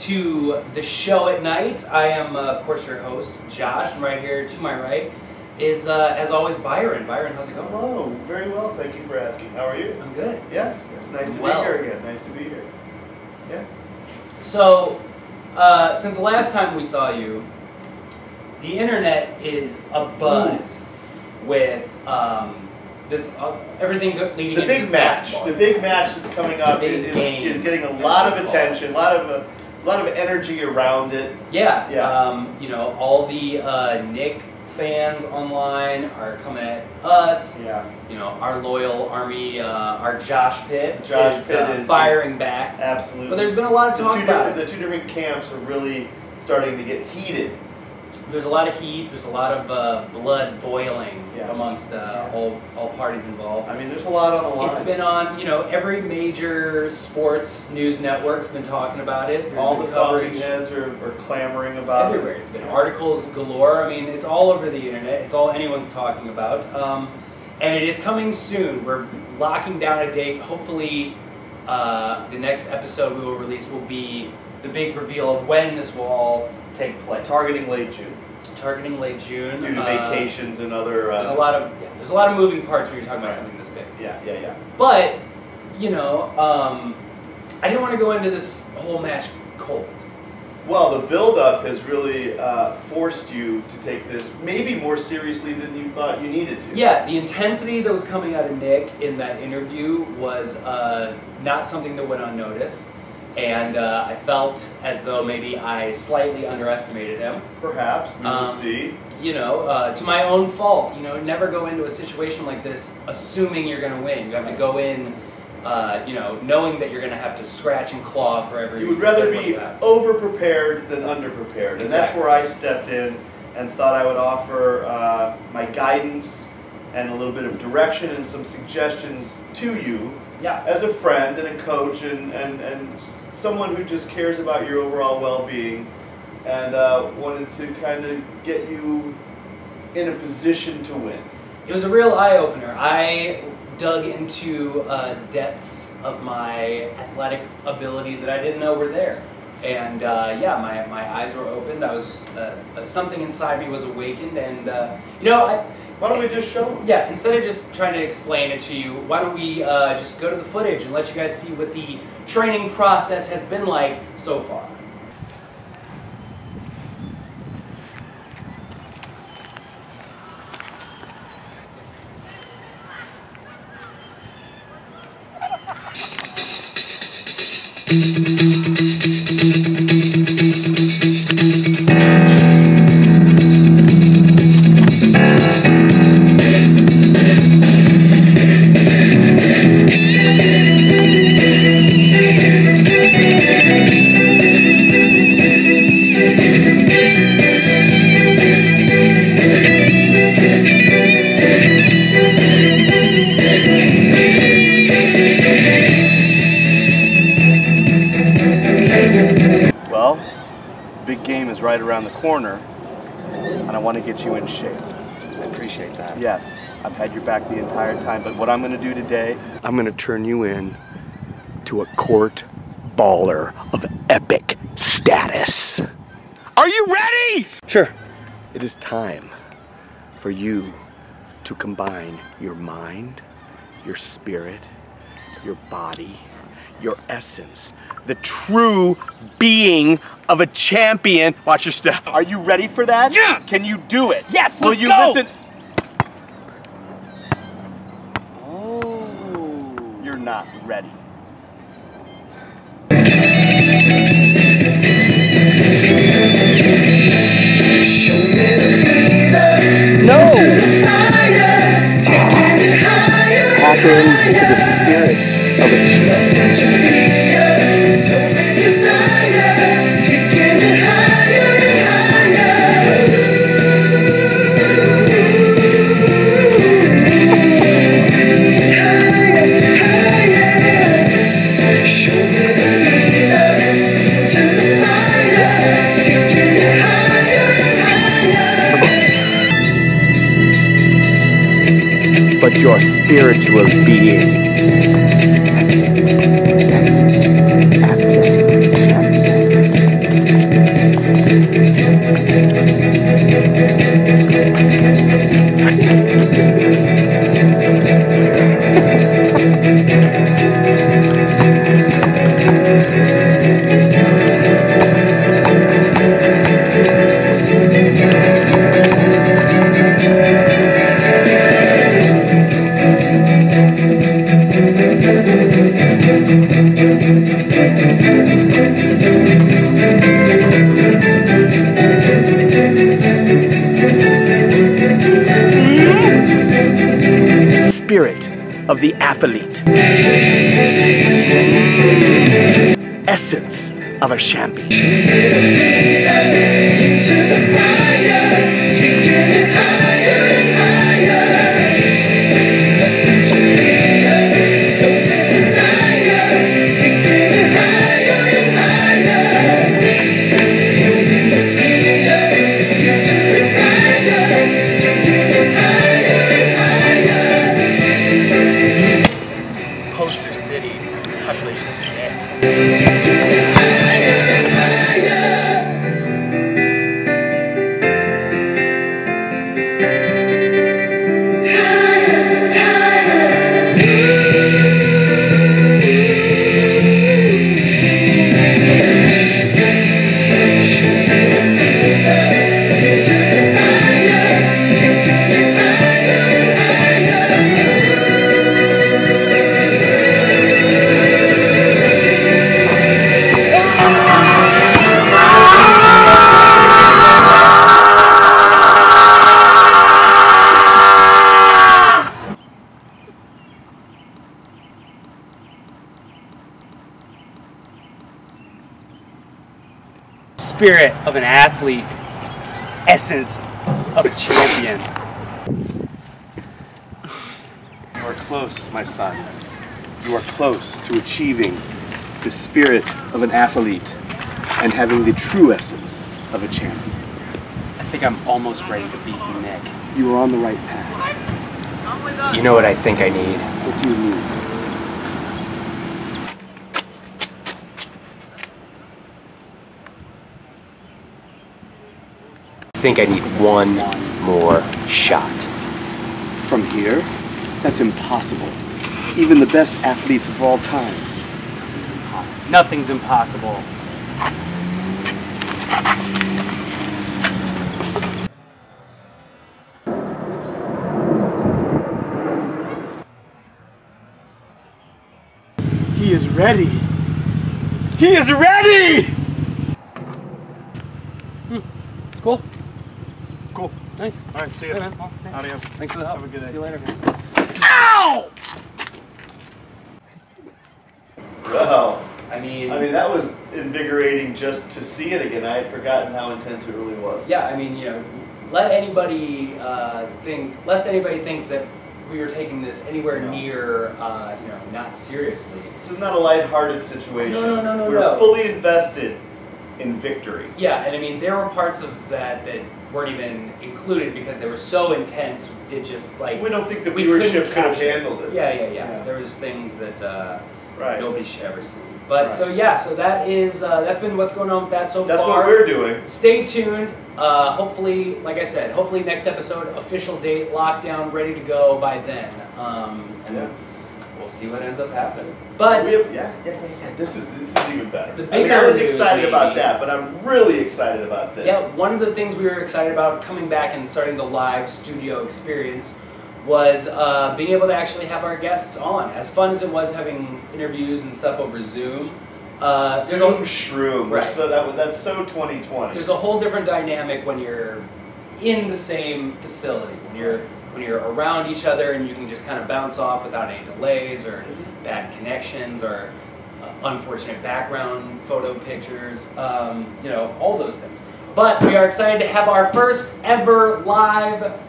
to the show at night. I am, uh, of course, your host, Josh, and right here to my right is, uh, as always, Biron. Biron, how's it going? Hello. Very well. Thank you for asking. How are you? I'm good. Yes. It's nice to Well. be here again. Nice to be here. Yeah. So, uh, since the last time we saw you, the internet is abuzz with um, this uh, everything leading The big match, basketball. the big match that's coming up Big is, game, is getting a lot of attention, a lot of uh, a lot of energy around it. Yeah, Yeah. Um, you know, all the uh, Nick fans online are coming at us. Yeah, You know, our loyal army, uh, our Josh Pitt Josh is, Pitt uh, is- firing back. absolutely. But there's been a lot of the talk two about it. the two different camps are really starting to get heated. There's a lot of heat. There's a lot of uh, blood boiling Yes. amongst uh, all all parties involved. I mean, there's a lot on the line. It's been on, you know, every major sports news network's been talking about it. There's all the talking coverage heads are, are clamoring about everywhere. it. Been articles galore. I mean, it's all over the internet. It's all anyone's talking about. Um, and it is coming soon. We're locking down a date. Hopefully, uh, the next episode we will release will be the big reveal of when this will all take place. Targeting late June targeting late June. due to Uh, vacations and other. Uh, There's a lot of yeah, there's a lot of moving parts when you're talking about Right. something this big. Yeah, yeah, yeah. But you know, um, I didn't want to go into this whole match cold. Well, the build-up has really uh, forced you to take this maybe more seriously than you thought you needed to. Yeah, the intensity that was coming out of Nick in that interview was uh, not something that went unnoticed. And uh, I felt as though maybe I slightly underestimated him. Perhaps we will Um, see. You know, uh, to my own fault. You know, never go into a situation like this assuming you're going to win. You have to go in, uh, you know, knowing that you're going to have to scratch and claw for every. You would rather be over-prepared than under-prepared, and that's where I stepped in and thought I would offer uh, my guidance and a little bit of direction and some suggestions to you Yeah. as a friend and a coach and, and, and someone who just cares about your overall well-being and uh, wanted to kind of get you in a position to win. It was a real eye opener. I dug into uh, depths of my athletic ability that I didn't know were there. And uh, yeah, my, my eyes were opened. I was uh, uh, something inside me was awakened, and uh, you know, I, Why don't we just show them? yeah. Instead of just trying to explain it to you, why don't we uh, just go to the footage and let you guys see what the training process has been like so far? Get you in shape. I appreciate that. Yes, I've had your back the entire time, but what I'm going to do today, I'm going to turn you in to a court baller of epic status. Are you ready? Sure. It is time for you to combine your mind, your spirit, your body, your essence, the true being of a champion. Watch your step. Are you ready for that? Yes! Can you do it? Yes, Will let's you go! listen? Oh, you're not ready. No! Tap into the spirit of a champion. But your spiritual being. Of the athlete. Essence of a champion. Spirit of an athlete, essence of a champion. You are close, my son. You are close to achieving the spirit of an athlete and having the true essence of a champion. I think I'm almost ready to beat you, Nick. You are on the right path. You know what I think I need? What do you need? Think I need one more shot. From here? That's impossible. Even the best athletes of all time. Nothing's impossible. He is ready. He is ready! Hmm. Cool. Cool. Nice. All right, see Hey, you. man. Well, thanks. Adios. Thanks for the help. Have a good day. See you later. Ow! Wow. I mean, I mean, that was invigorating just to see it again. I had forgotten how intense it really was. yeah, I mean, you know, let anybody uh, think, lest anybody thinks that we are taking this anywhere No. near, uh, you know, not seriously. This is not a lighthearted situation. No, no, no, no, We're no. fully invested in victory. Yeah, and I mean, there were parts of that that weren't even included because they were so intense. It just like We don't think the viewership could have handled it. Yeah, yeah, yeah, Yeah. There was things that uh, Right. nobody should ever see. But Right. so yeah, so that is uh, that's been what's going on with that so That's far. what we're doing. Stay tuned. Uh, hopefully, like I said, hopefully next episode, official date, lockdown, ready to go by then. Um, and Yeah. We'll see what ends up happening. But We have, yeah, yeah, yeah, yeah. This is this is even better. The I mean, I was news, excited about that, but I'm really excited about this. Yeah, one of the things we were excited about coming back and starting the live studio experience was uh, being able to actually have our guests on. As fun as it was having interviews and stuff over Zoom, uh, there's, Zoom a, shroom. Right. So that that's so 2020. there's a whole different dynamic when you're in the same facility, when you're when you're around each other and you can just kind of bounce off without any delays or bad connections or uh, unfortunate background photo pictures, um, you know, all those things. But we are excited to have our first ever live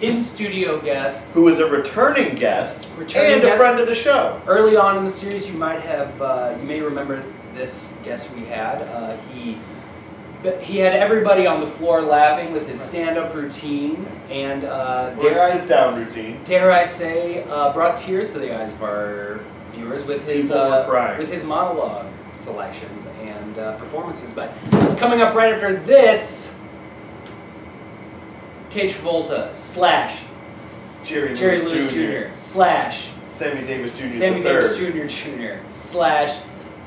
in studio guest. Who is a returning guest Returning and a friend of the show. Early on in the series, you might have, uh, you may remember this guest we had. Uh, he but he had everybody on the floor laughing with his stand-up routine, and uh, dare I sit down routine. dare I say, uh, brought tears to the eyes of our viewers with his uh, with his monologue selections and uh, performances. But coming up right after this, K Travolta slash Jerry, Jerry Lewis, Lewis Jr. slash Sammy Davis Jr. Sammy Davis. Jr. Jr. slash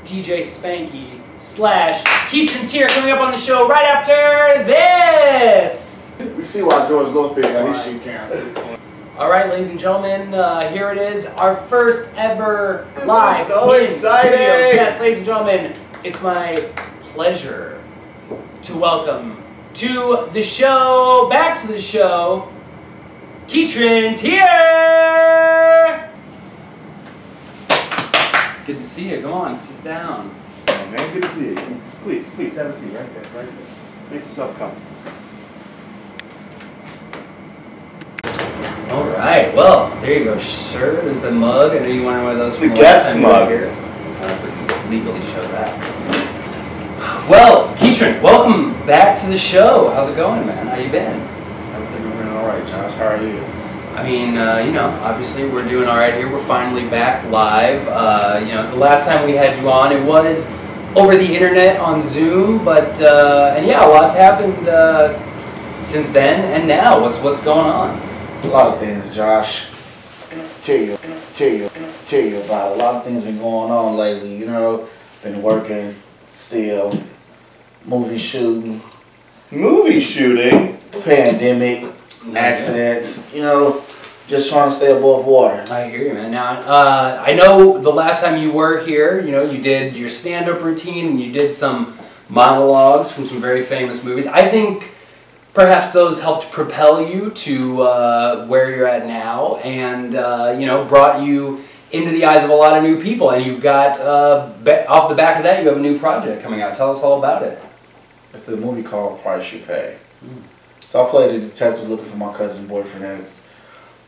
DJ Spanky slash Keith Teer coming up on the show right after this. We see why George Lopez got his shit canceled. All right, ladies and gentlemen, uh, here it is, our first ever This is live so in exciting! studio. Yes, ladies and gentlemen, it's my pleasure to welcome to the show, back to the show, Keitren Teer. Good to see you. Come on, sit down. Oh, man, good to see you. Please, please have a seat right there, right there. Make yourself comfortable. All right. Well, there you go, sir. There's the mug. I know you wanted one of those. It's the from guest last time you were mug. Here. I don't know if we legally show that. Well, Keitren, welcome back to the show. How's it going, man? How you been? Everything been all right, Josh. How are you? I mean, uh, you know, obviously we're doing all right here. We're finally back live. Uh, you know, the last time we had you on, it was over the internet on Zoom, but uh, and yeah, a lot's happened uh, since then and now. What's what's going on? A lot of things, Josh. Tell you, tell you, tell you about a lot of things been going on lately. You know, been working still, movie shooting, Movie shooting. pandemic, accidents. You know, just trying to stay above water. I hear you, man. Now, uh, I know the last time you were here, you know, you did your stand-up routine and you did some monologues from some very famous movies. I think perhaps those helped propel you to uh, where you're at now, and uh, you know, brought you into the eyes of a lot of new people. And you've got uh, ba- off the back of that, you have a new project coming out. Tell us all about it. It's the movie called Price You Pay. So I played a detective looking for my cousin's boyfriend that's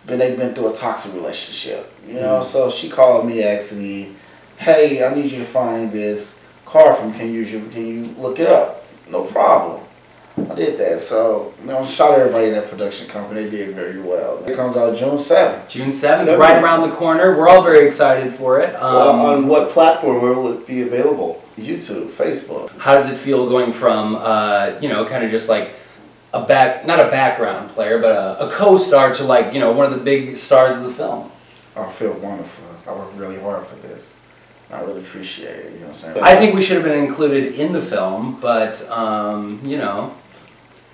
been they've been through a toxic relationship. You know, so she called me asking me, Hey, I need you to find this car from can you can you look it up? No problem. I did that. So you know, shout out everybody in that production company. They did very well. It comes out June seventh. June seventh, Seventh. right around the corner. We're all very excited for it. Well, Um, on what platform where will it be available? YouTube, Facebook. How does it feel going from, uh, you know, kind of just like a back, not a background player, but a, a co-star to like, you know, one of the big stars of the film? I feel wonderful. I worked really hard for this. I really appreciate it. You know what I'm saying? I think we should have been included in the film, but, um, you know,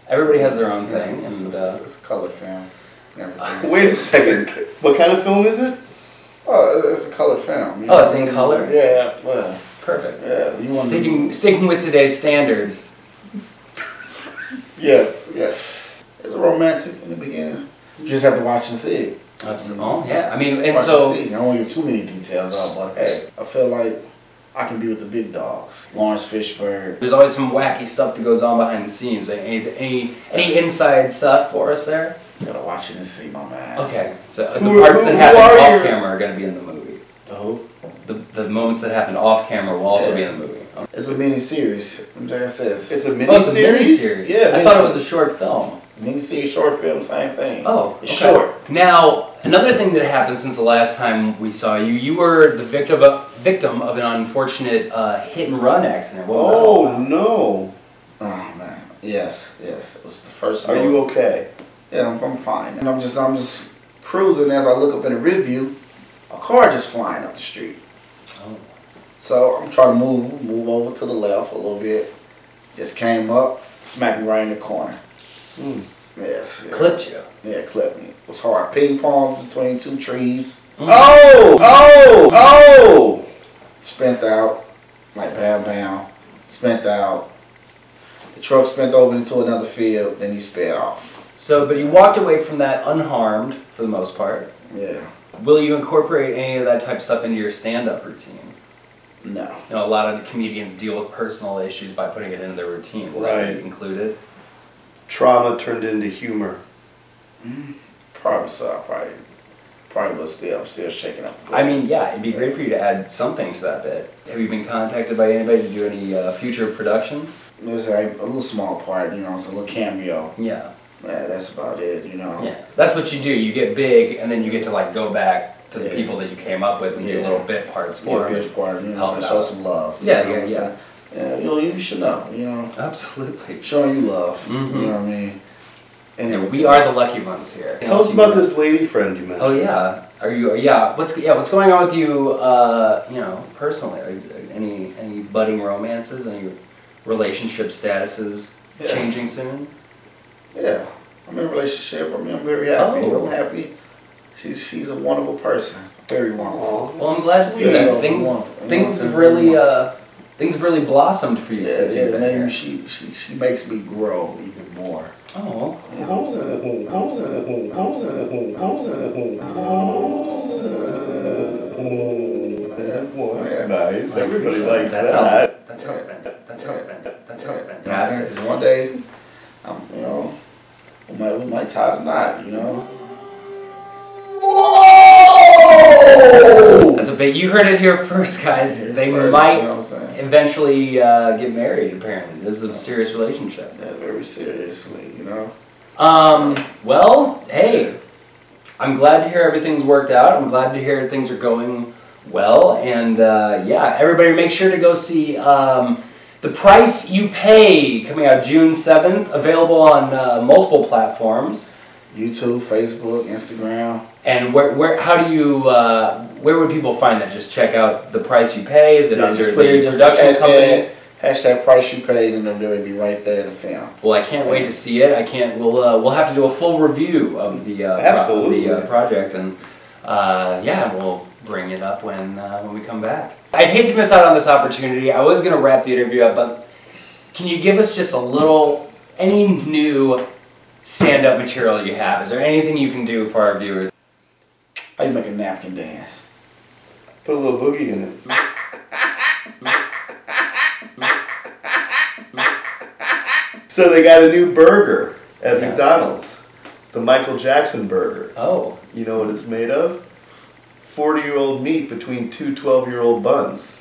everybody has their own thing. It's, And, it's, uh, it's a color film. and. Wait a second. What kind of film is it? Oh, it's a color film. Oh, know? it's in color? Yeah, well, perfect. yeah. You Sticking, sticking with today's standards. Yes, yes. It's romantic in the beginning. You just have to watch and see it. Absolutely. Oh, yeah. I mean, and watch so, and see. I don't want to give too many details out, but hey, I feel like I can be with the big dogs. Laurence Fishburne. there's always some wacky stuff that goes on behind the scenes. Any, any, any inside stuff for us there? You gotta watch it and see, my man. Okay, so uh, the Who- parts who- that who happen off you? camera are going to be in the movie. The who? The, the moments that happened off camera will also Yeah. be in the movie. Oh, It's a mini series. Like I said, it's It's a mini Oh, it's a mini series. miniseries. Yeah, I thought it was a short film. mini series, short film, same thing. Oh, It's okay. short. Now, another thing that happened since the last time we saw you, you were the victim of, victim of an unfortunate uh, hit and run accident. What was that Oh about? no. Oh man, yes, yes. It was the first. Are you okay? Yeah, I'm, I'm fine. And I'm just, I'm just cruising as I look up in the rear view, a car just flying up the street. Oh. So I'm trying to move, move over to the left a little bit. Just came up, smacked me right in the corner. Hmm. Yes. Yeah, Clipped you. Yeah, clipped me. It was hard. Ping pong between two trees. Mm. Oh! Oh! Oh! Spent out, like bam bam. Spent out. The truck spent over into another field, then he sped off. So, but you walked away from that unharmed for the most part. Yeah. Will you incorporate any of that type of stuff into your stand-up routine? No. You know, a lot of comedians deal with personal issues by putting it into their routine. Will Right. included? Trauma turned into humor. Probably so. I probably, probably, but still, I'm still shaking up. I mean, yeah, it'd be great for you to add something to that bit. Have you been contacted by anybody to do any uh, future productions? There's like a little small part, you know, it's a little cameo. Yeah. Yeah, that's about it, you know. Yeah. That's what you do. You get big, and then you get to like go back to the Yeah. people that you came up with and do Yeah. little bit parts for Yeah, for 'em. bitch part, you know, Help what I'm it saying? show out. some love. you Yeah, know yeah, yeah. Yeah, you know, you should know, you know, Absolutely. showing you love. Mhm. You know what I mean? And Anyway, we are the lucky ones here. Tell us about this lady friend you met. Oh yeah. Are you? Yeah. What's yeah? What's going on with you? Uh, you know, personally, Are you- any any budding romances? Any relationship statuses Yes. changing soon? Yeah, I'm in a relationship. I mean, I'm very happy. Oh. I'm happy. She's she's a wonderful person. Very wonderful. Well, I'm glad to see Sweet. that Yeah, things you things have really uh, things have really blossomed for you Yeah, since yeah, you've been maybe here. she, she she makes me grow even more. Oh. You know what I'm saying? You know what I'm saying? You know what I'm saying? You know what I'm saying? Well, that's nice. Everybody likes that. that. Sounds, that sounds fantastic. That sounds fantastic. That sounds You know what I'm saying? fantastic. 'Cause one day, I'm, you know, we might we might tie the knot. You know. Whoa! That's a big. You heard it here first, guys. They First, might You know what I'm saying? eventually uh, get married. Apparently, this is a serious relationship. Yeah, very seriously. You know. Um. Well, hey, I'm glad to hear everything's worked out. I'm glad to hear things are going well, and uh, yeah, everybody, make sure to go see um, the price you pay coming out June 7th. Available on uh, multiple platforms. YouTube, Facebook, Instagram. And where, where, how do you, uh, where would people find that? Just check out the price you pay. Is it Yeah, under the it- just production company? Hashtag price you paid, and it'll be right there to film. Well, I can't wait to see it. I can't. We'll uh, we'll have to do a full review of the uh, pro- Absolutely. the uh, project, and uh, yeah, we'll bring it up when uh, when we come back. I'd hate to miss out on this opportunity. I was gonna wrap the interview up, but can you give us just a little any new stand-up material you have? Is there anything you can do for our viewers? How you make a napkin dance? Put a little boogie in it. so they got a new burger at Yeah. McDonald's. It's the Michael Jackson burger. Oh, You know what it's made of? 40 year old meat between two 12 year old buns.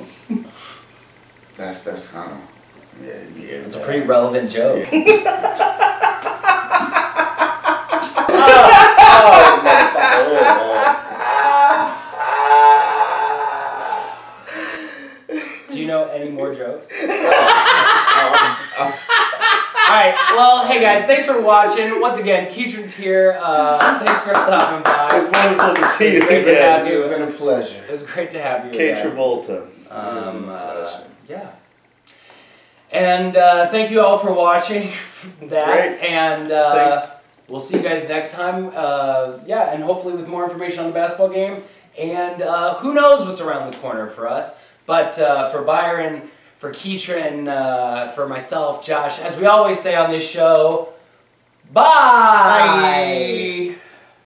That's that's kind of yeah yeah. it's a pretty relevant joke. Oh, well, hey guys, thanks for watching. Once again, Keitren's here. Uh, thanks for stopping by. It's wonderful to see you great to have again. you. It's been a pleasure. It was great to have you. Kate again. Travolta. Um, uh, yeah. And uh, thank you all for watching that. great. And uh, we'll see you guys next time. Uh, yeah, and hopefully with more information on the basketball game. And uh, who knows what's around the corner for us. But uh, for Biron, for Keitren, uh, for myself, Josh, as we always say on this show, bye. Bye.